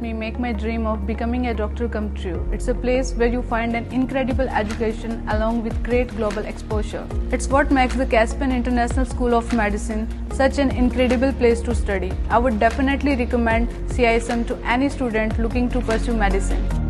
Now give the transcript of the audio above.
helped me make my dream of becoming a doctor come true. It's a place where you find an incredible education along with great global exposure. It's what makes the Caspian International School of Medicine such an incredible place to study. I would definitely recommend CISM to any student looking to pursue medicine.